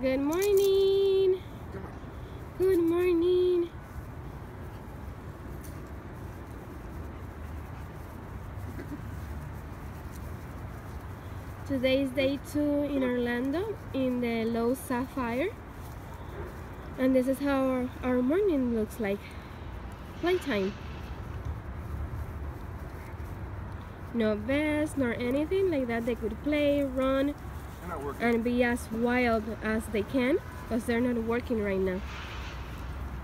Good morning. Good morning. Today is day two in Orlando in the Loews Sapphire. And this is how our, our morning looks like. Playtime. No vest, nor anything like that. They could play, run. And be as wild as they can because they're not working right now.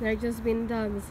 They're just being dogs.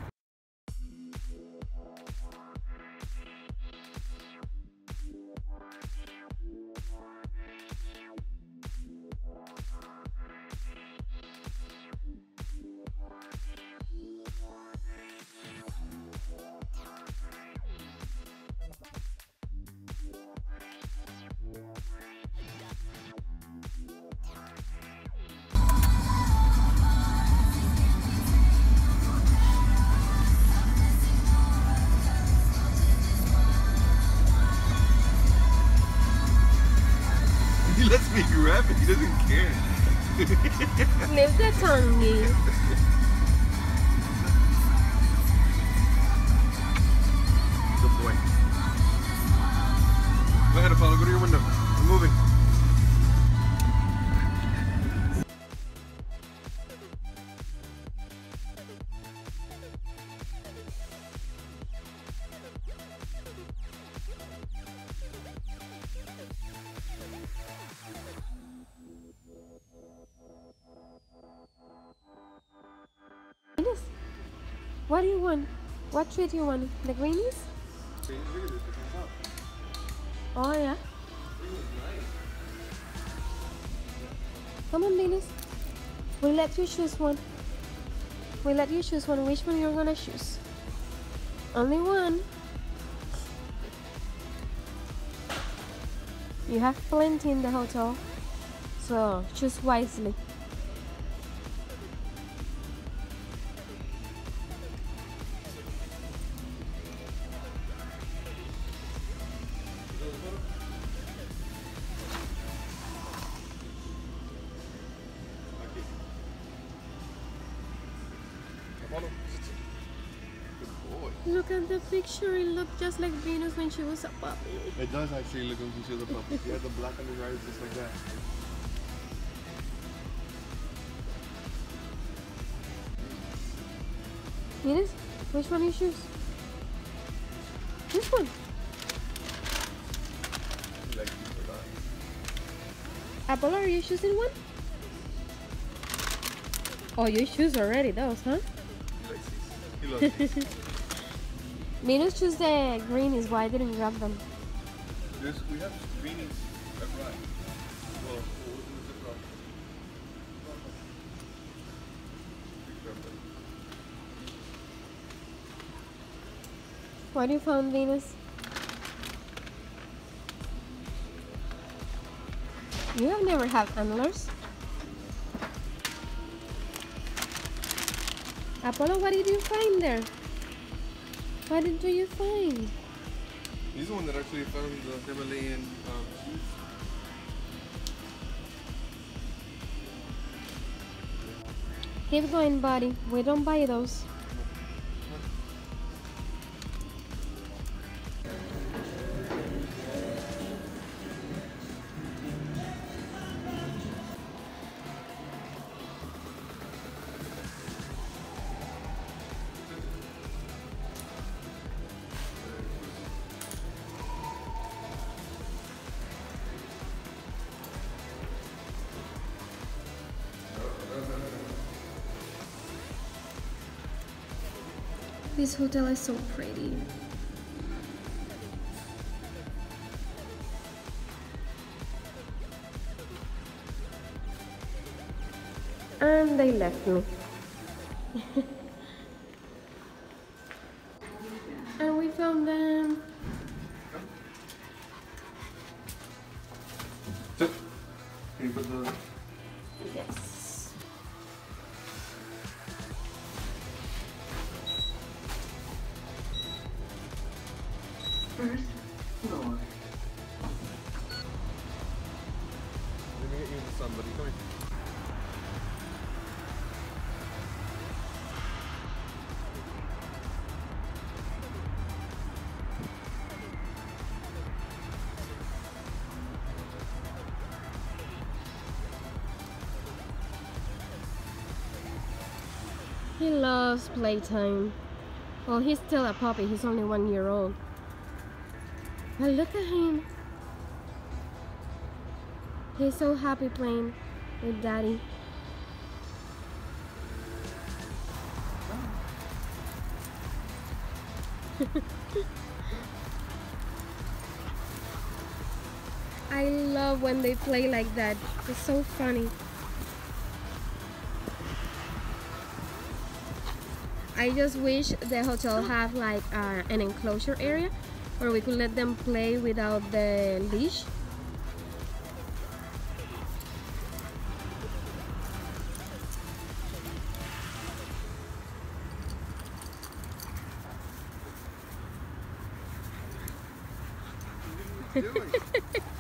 Leave the What do you want? What treat do you want? The greenies? Oh yeah. Come on, Venus. We let you choose one. We let you choose one. Which one you're gonna choose? Only one. You have plenty in the hotel, so choose wisely. Look at the picture. It looked just like Venus when she was a puppy. It does actually look like she was a puppy. Yeah, the black on the right is just like that. Venus, which one you choose? This one. He likes these a lot. Apollo, are you choosing one? Oh, you choose already those, huh? He likes these. He loves these. Venus choose the greenies. Why didn't grab them? There's, we have greenies at right. Well, what was in the ziploc? We grabbed them. What you found, Venus? You have never had antlers. Apollo, what did you find there? What did you find? He's the one that actually found the Himalayan um, chews. Keep going, buddy. We don't buy those. This hotel is so pretty. And they left me. and we found them. Can you put the Yes. He loves playtime. Well, he's still a puppy. He's only one year old. But look at him. He's so happy playing with daddy. I love when they play like that. It's so funny. I just wish the hotel have like uh, an enclosure area where we could let them play without the leash. Doing.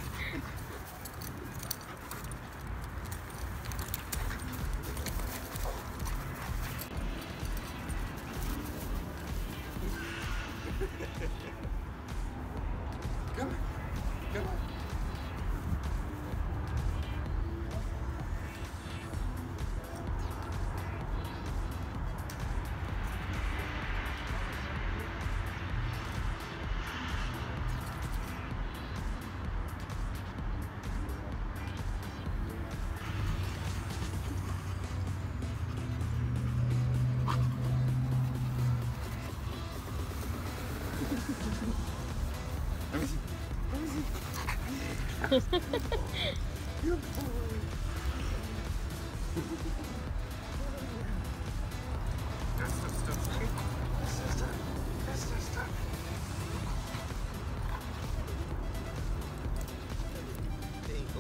Good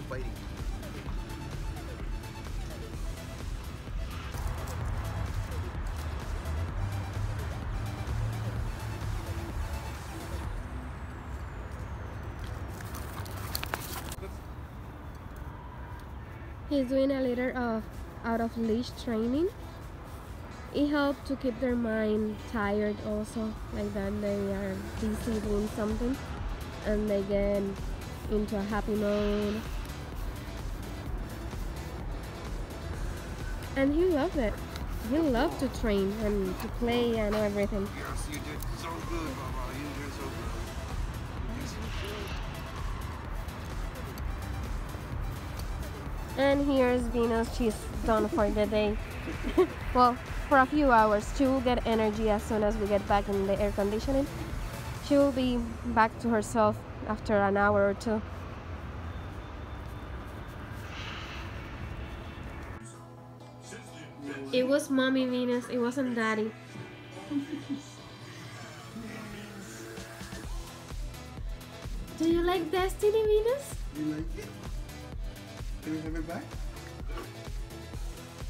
boy. That's He's doing a little of out of leash training. It helps to keep their mind tired also, like that they are busy doing something and they get into a happy mode. And he loves it. He loves to train and to play and everything. Yes, you did so good, Baba. And here's Venus, she's done for the day. well, for a few hours. She will get energy as soon as we get back in the air conditioning. She will be back to herself after an hour or two. It was mommy Venus, it wasn't daddy. Do you like Destiny Venus? We have it back?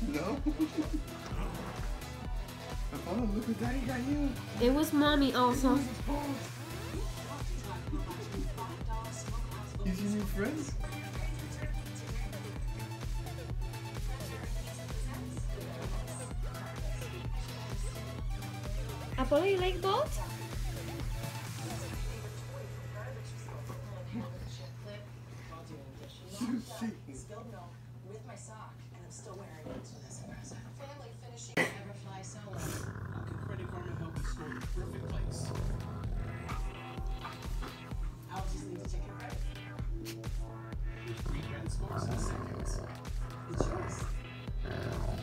No? Apollo, oh, look what Daddy got you. It was mommy also. He's your new friend? Apollo, you like both? Spilled milk with my sock, and I'm still wearing it. So that's impressive. Family finishing never fly solo. How can Credit Karma help you score the perfect place? I'll just need to check your credit. There's three credit scores in seconds. It's yours. Uh,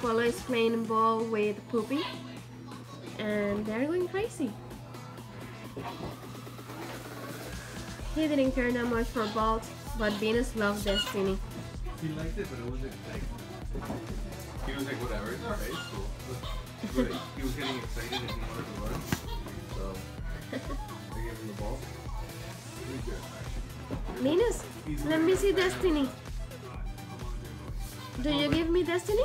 Apollo is playing ball with Poopy, and they're going crazy. He didn't care that much for Bolt, but Venus loved Destiny. He liked it, but it wasn't like. He was like, whatever, it's okay, it's cool. But he was getting excited and he wanted to run. So, I gave him the ball. He's good, actually. Venus, let me see Destiny. Do you give me Destiny?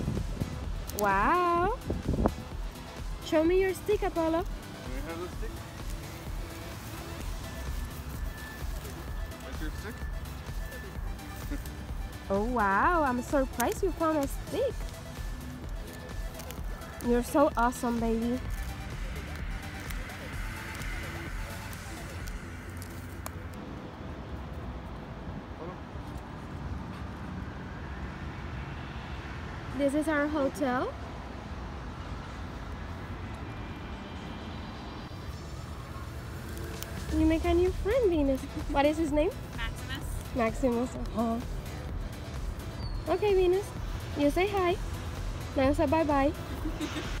Wow. Show me your stick, Apollo. Can we have the stick? That's your stick? Oh wow, I'm surprised you found a stick. You're so awesome, baby. This is our hotel. You make a new friend, Venus. What is his name? Maximus. Maximus. Oh. Okay, Venus. You say hi. Now say bye bye.